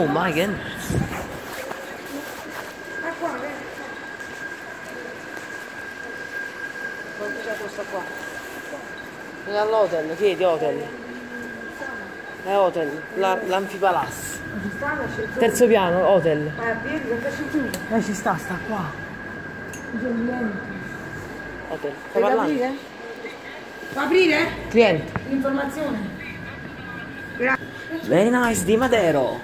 Oh my goodness. Ah qua, vedi? Quanto c'è questa qua? È all'hotel, chiedi hotel. È hotel, la, l'Anfipalace. Terzo piano, hotel. Ma piedi, perché chiude? Eh ci sta, sta qua. Non c'è niente. Hotel. Sta parlando? aprire? Puoi aprire? Cliente. L'informazione. Very nice, di Madero.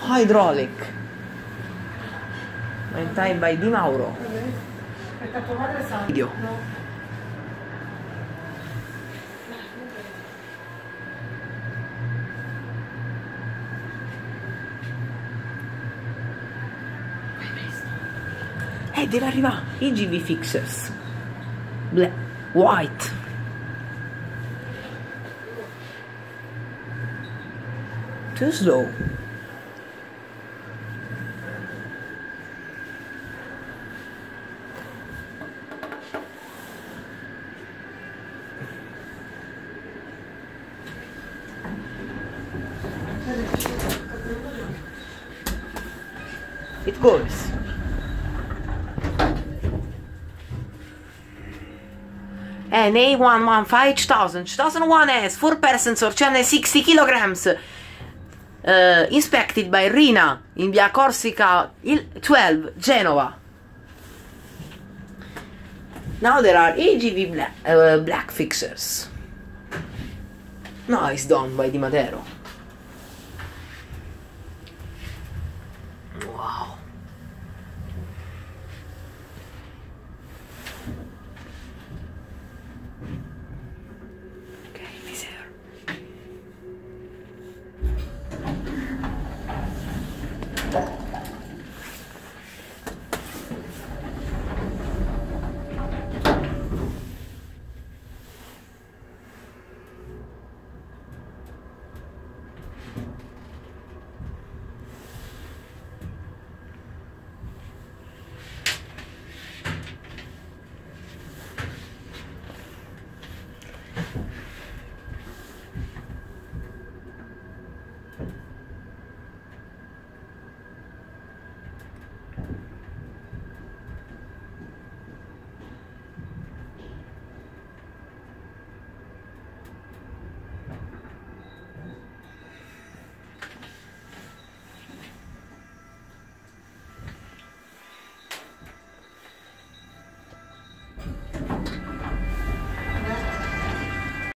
Hydraulic. Maintained by Di Mauro. Video. Eh, deve arrivare. IGV Fixers. Black. White. Too slow. It goes. An A115 2000, 2001S, 4 persons or 260 kilograms. uh, inspected by Rina in via Corsica 12, Genova. Now there are AGV black, uh, eh, black fixers. No, it's done by Di Matero. Wow.